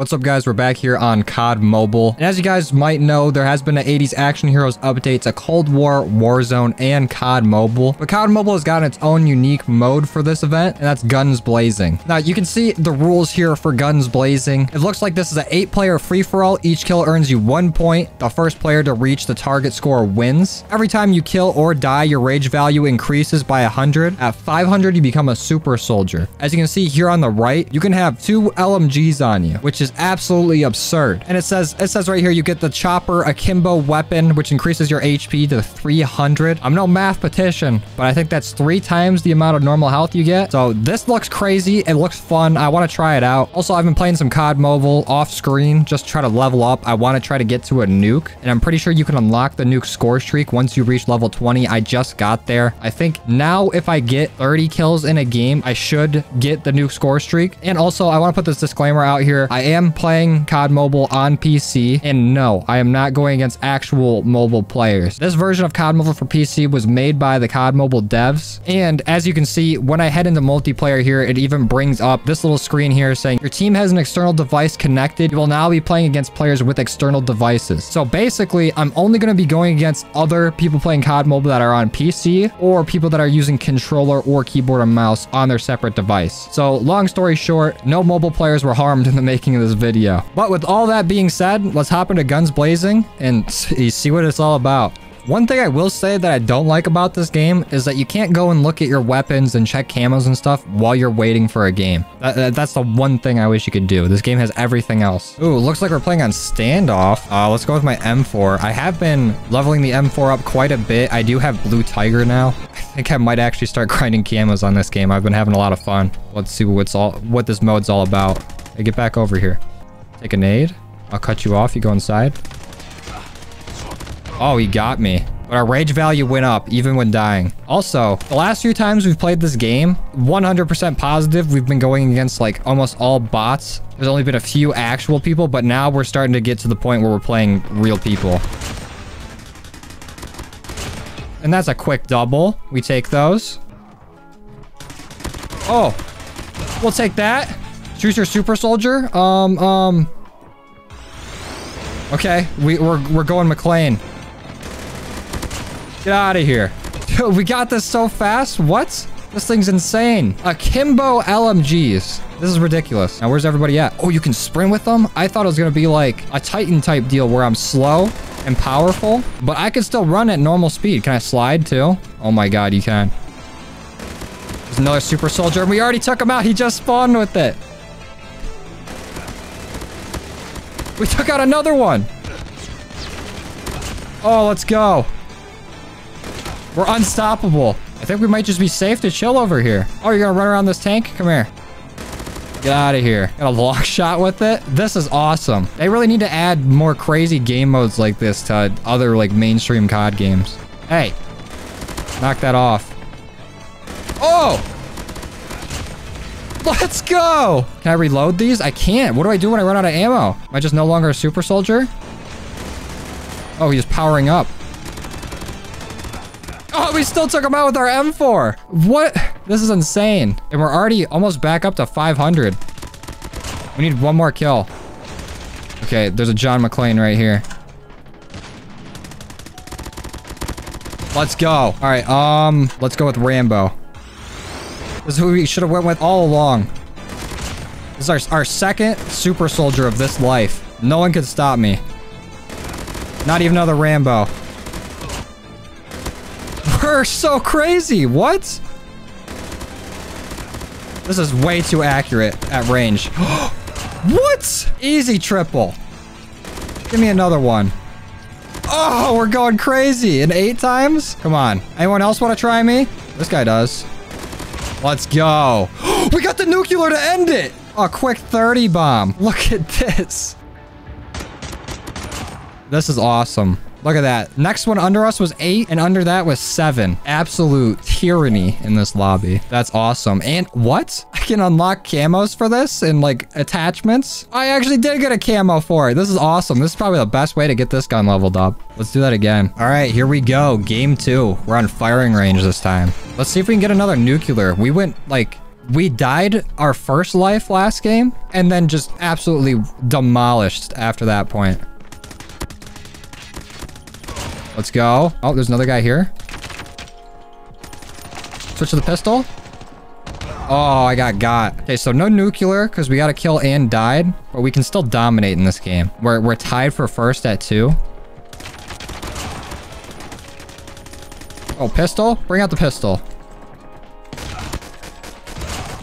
What's up guys, we're back here on COD Mobile. And as you guys might know, there has been an 80s Action Heroes update to Cold War, Warzone, and COD Mobile. But COD Mobile has got its own unique mode for this event, and that's Guns Blazing. Now, you can see the rules here for Guns Blazing. It looks like this is an 8-player free-for-all. Each kill earns you 1 point. The first player to reach the target score wins. Every time you kill or die, your rage value increases by 100. At 500, you become a super soldier. As you can see here on the right, you can have two LMGs on you, which is absolutely absurd. And it says, it says right here, you get the chopper akimbo weapon, which increases your HP to 300. I'm no mathematician, but I think that's three times the amount of normal health you get. So this looks crazy. It looks fun. I want to try it out. Also, I've been playing some COD Mobile off screen, just try to level up. I want to try to get to a nuke, and I'm pretty sure you can unlock the nuke score streak once you reach level 20. I just got there. I think now if I get 30 kills in a game, I should get the nuke score streak. And also, I want to put this disclaimer out here. I am am playing COD Mobile on PC, and no, I am not going against actual mobile players. This version of COD Mobile for PC was made by the COD Mobile devs, and as you can see, when I head into multiplayer here, it even brings up this little screen here saying, your team has an external device connected. You will now be playing against players with external devices. So basically, I'm only going to be going against other people playing COD Mobile that are on PC, or people that are using controller or keyboard and mouse on their separate device. So long story short, no mobile players were harmed in the making of this video. But with all that being said, let's hop into Guns Blazing and see what it's all about. One thing I will say that I don't like about this game is that you can't go and look at your weapons and check camos and stuff while you're waiting for a game. That, that, that's the one thing I wish you could do. This game has everything else. Ooh, looks like we're playing on standoff. Uh, let's go with my M4. I have been leveling the M4 up quite a bit. I do have Blue Tiger now. I think I might actually start grinding camos on this game. I've been having a lot of fun. Let's see what's all what this mode's all about. Hey, get back over here. Take a nade. I'll cut you off. You go inside. Oh, he got me. But our rage value went up, even when dying. Also, the last few times we've played this game, 100% positive, we've been going against, like, almost all bots. There's only been a few actual people, but now we're starting to get to the point where we're playing real people. And that's a quick double. We take those. Oh, we'll take that. Choose your super soldier. Um, um. Okay, we, we're, we're going McClane. Get out of here. Dude, we got this so fast. What? This thing's insane. Akimbo LMGs. This is ridiculous. Now, where's everybody at? Oh, you can sprint with them? I thought it was going to be like a Titan type deal where I'm slow and powerful, but I can still run at normal speed. Can I slide too? Oh my god, you can. There's another super soldier, we already took him out. He just spawned with it. We took out another one. Oh, let's go. We're unstoppable. I think we might just be safe to chill over here. Oh, you're gonna run around this tank? Come here. Get out of here. Got a long shot with it. This is awesome. They really need to add more crazy game modes like this to other like mainstream COD games. Hey, knock that off. Oh! Let's go! Can I reload these? I can't. What do I do when I run out of ammo? Am I just no longer a super soldier? Oh, he's powering up. Oh, we still took him out with our M4. What? This is insane. And we're already almost back up to 500. We need one more kill. Okay, there's a John McClane right here. Let's go. All right, um, let's go with Rambo. This is who we should have went with all along. This is our, our second super soldier of this life. No one could stop me. Not even another Rambo. We're so crazy. What? This is way too accurate at range. what? Easy triple. Give me another one. Oh, we're going crazy. In eight times? Come on. Anyone else want to try me? This guy does. Let's go. we got the nuclear to end it. A quick 30 bomb. Look at this. This is awesome. Look at that. Next one under us was eight, and under that was seven. Absolute tyranny in this lobby. That's awesome. And what? I can unlock camos for this and like attachments. I actually did get a camo for it. This is awesome. This is probably the best way to get this gun leveled up. Let's do that again. All right, here we go. Game two. We're on firing range this time. Let's see if we can get another nuclear. We went like We died our first life last game and then just absolutely demolished after that point. Let's go. Oh, there's another guy here. Switch to the pistol. Oh, I got got. Okay, so no nuclear because we got to kill and died, but we can still dominate in this game. We're, we're tied for first at two. Oh, pistol? Bring out the pistol.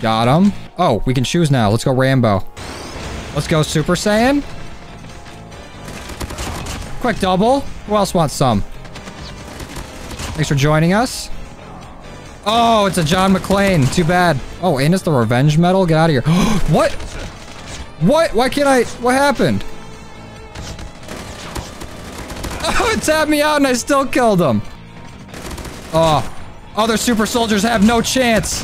Got him. Oh, we can choose now. Let's go Rambo. Let's go Super Saiyan. Quick double. Who else wants some? Thanks for joining us. Oh, it's a John McClane. Too bad. Oh, and it's the revenge medal? Get out of here. what? What? Why can't I? What happened? Oh, it tapped me out and I still killed him. Oh. Other super soldiers have no chance.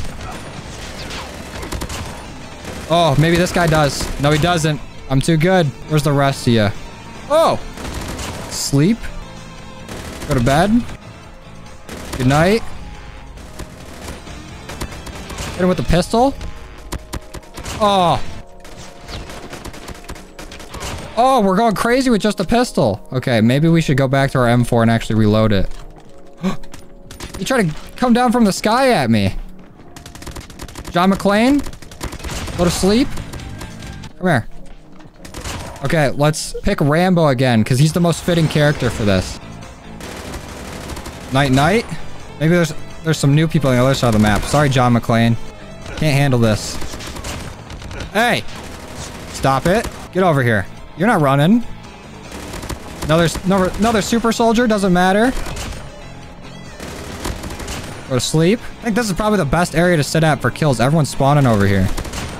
Oh, maybe this guy does. No, he doesn't. I'm too good. Where's the rest of you? Oh. Sleep. Go to bed. Good night. Hit him with the pistol. Oh. Oh, we're going crazy with just a pistol. Okay, maybe we should go back to our M4 and actually reload it. you try to come down from the sky at me. John McClane? Go to sleep? Come here. Okay, let's pick Rambo again, because he's the most fitting character for this. Night, night? Maybe there's there's some new people on the other side of the map. Sorry, John McClane. Can't handle this. Hey! Stop it. Get over here. You're not running. Another, another, another super soldier. Doesn't matter. Go to sleep. I think this is probably the best area to sit at for kills. Everyone's spawning over here.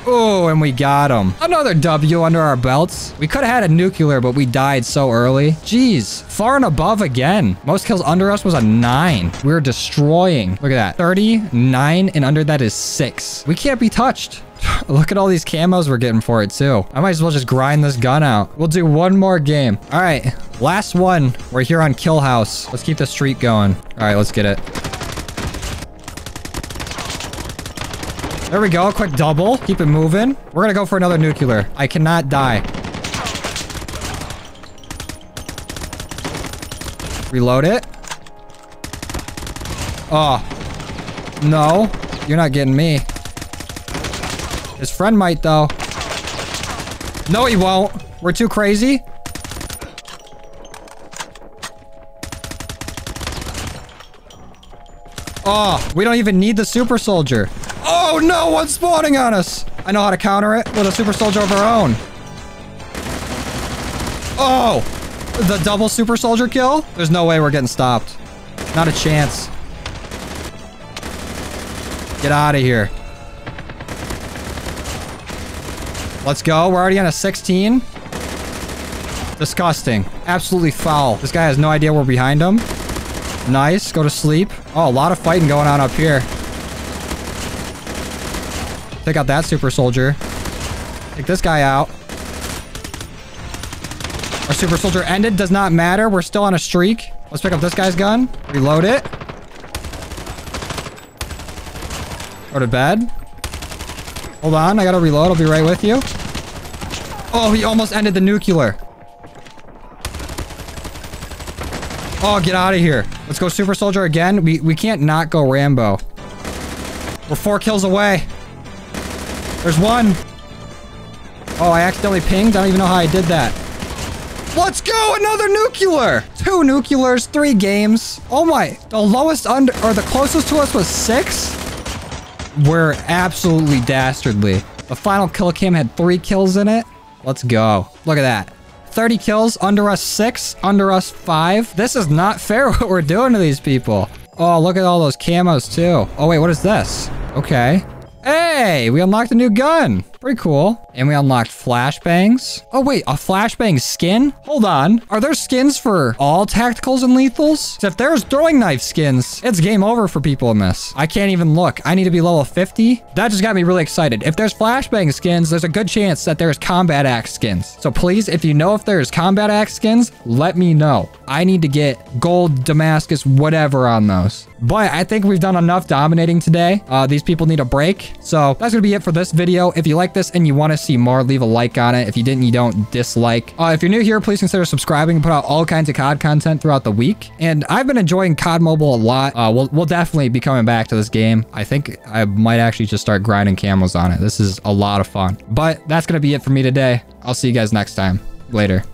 Oh, and we got him. Another W under our belts. We could have had a nuclear, but we died so early. Jeez. Far and above again. Most kills under us was a 9. We are destroying. Look at that. 39 and under that is 6. We can't be touched. Look at all these camos we're getting for it too. I might as well just grind this gun out. We'll do one more game. All right, last one. We're here on Kill House. Let's keep the streak going. All right, let's get it. There we go. Quick double. Keep it moving. We're gonna go for another nuclear. I cannot die. Reload it. Oh. No. You're not getting me. His friend might, though. No, he won't. We're too crazy. Oh, we don't even need the super soldier. Oh no, one's spawning on us. I know how to counter it with a super soldier of our own. Oh, the double super soldier kill? There's no way we're getting stopped. Not a chance. Get out of here. Let's go. We're already on a 16. Disgusting. Absolutely foul. This guy has no idea we're behind him. Nice. Go to sleep. Oh, a lot of fighting going on up here. Take out that super soldier. Take this guy out. Our super soldier ended. Does not matter. We're still on a streak. Let's pick up this guy's gun. Reload it. Go to bed. Hold on. I gotta reload. I'll be right with you. Oh, he almost ended the nuclear. Oh, get out of here. Let's go super soldier again. We, we can't not go Rambo. We're four kills away. There's one. Oh, I accidentally pinged. I don't even know how I did that. Let's go! Another nuclear! Two nuclears, three games. Oh my, the lowest under, or the closest to us was six? We're absolutely dastardly. The final kill cam had three kills in it. Let's go. Look at that. 30 kills, under us six, under us five. This is not fair what we're doing to these people. Oh, look at all those camos too. Oh wait, what is this? Okay. Hey, we unlocked a new gun. Pretty cool. And we unlocked flashbangs. Oh, wait, a flashbang skin? Hold on. Are there skins for all tacticals and lethals? if there's throwing knife skins, it's game over for people in this. I can't even look. I need to be level 50. That just got me really excited. If there's flashbang skins, there's a good chance that there's combat axe skins. So please, if you know if there's combat axe skins, let me know. I need to get gold, Damascus, whatever on those. But I think we've done enough dominating today. Uh, these people need a break. So that's going to be it for this video. If you like this and you want to see more, leave a like on it. If you didn't, you don't dislike. Uh, if you're new here, please consider subscribing and put out all kinds of COD content throughout the week. And I've been enjoying COD Mobile a lot. Uh, we'll, we'll definitely be coming back to this game. I think I might actually just start grinding camos on it. This is a lot of fun. But that's going to be it for me today. I'll see you guys next time. Later.